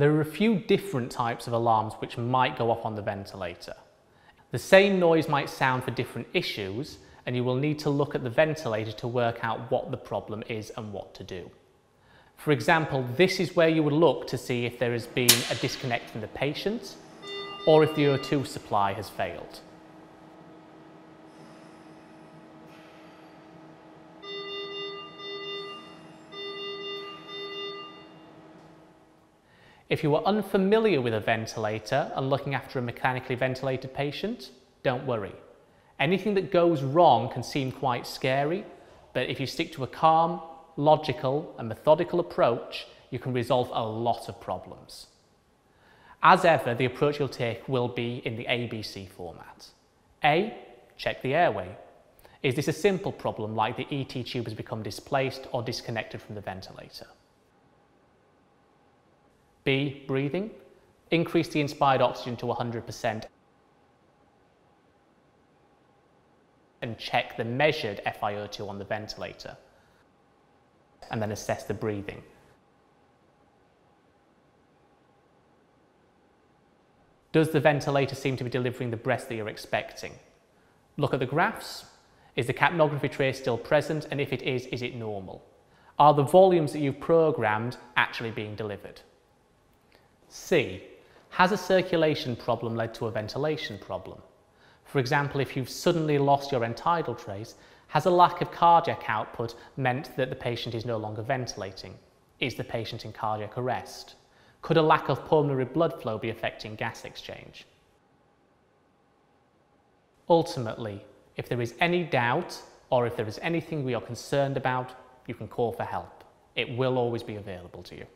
There are a few different types of alarms which might go off on the ventilator. The same noise might sound for different issues and you will need to look at the ventilator to work out what the problem is and what to do. For example, this is where you would look to see if there has been a disconnect from the patient or if the O2 supply has failed. If you are unfamiliar with a ventilator and looking after a mechanically ventilated patient, don't worry. Anything that goes wrong can seem quite scary, but if you stick to a calm, logical and methodical approach, you can resolve a lot of problems. As ever, the approach you'll take will be in the ABC format. A, check the airway. Is this a simple problem like the ET tube has become displaced or disconnected from the ventilator? B, breathing. Increase the inspired oxygen to 100% and check the measured FiO2 on the ventilator and then assess the breathing. Does the ventilator seem to be delivering the breath that you're expecting? Look at the graphs. Is the capnography trace still present? And if it is, is it normal? Are the volumes that you've programmed actually being delivered? C. Has a circulation problem led to a ventilation problem? For example, if you've suddenly lost your end tidal trace, has a lack of cardiac output meant that the patient is no longer ventilating? Is the patient in cardiac arrest? Could a lack of pulmonary blood flow be affecting gas exchange? Ultimately, if there is any doubt or if there is anything we are concerned about, you can call for help. It will always be available to you.